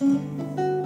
Música